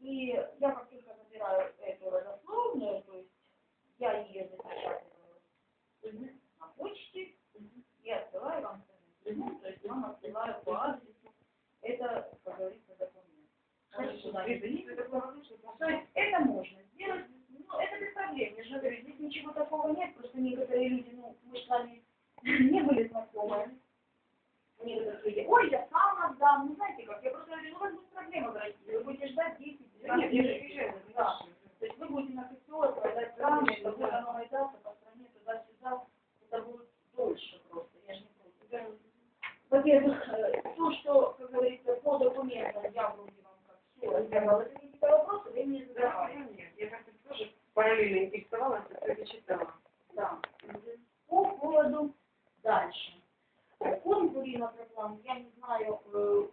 И я как только забираю эту родословную, то есть я ее запечатываю на почте и отсылаю вам письмо, то есть вам отсылаю по адресу. Это, как говорится, документ. Можете туда не занести. То есть это можно сделать, ну, это без проблем. Я же говорю, здесь ничего такого нет, просто некоторые люди, ну, мы с вами не были знакомы. Некоторые люди, ой, я сам отдам, ну, знаете как, я просто говорю, ну, у вас будет проблема в России, нет, ежедневно, да. То есть вы будете на КСО по стране туда-сюда, это будет дольше просто, я не против. Во-первых, э, то, что, как говорится, по я вроде вам как все сделала, это не какие-то. Нет, я как-то тоже параллельно интересовалась, а это читала. Да. По поводу дальше. Конкурина программ, я не знаю, э,